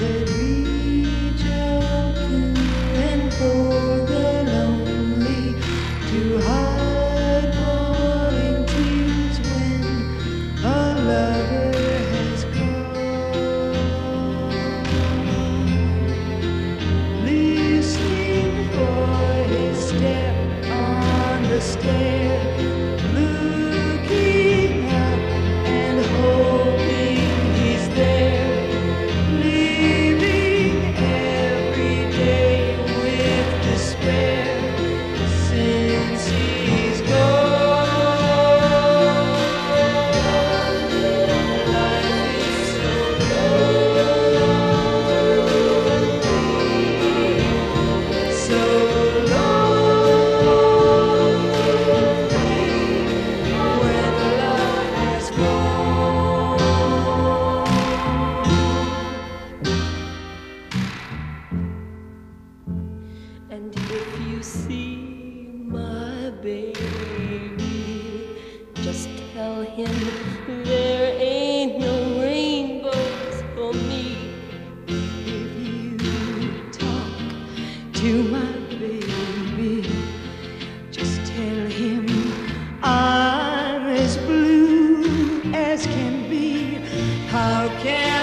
Baby. baby. Just tell him there ain't no rainbows for me. If you talk to my baby, just tell him I'm as blue as can be. How can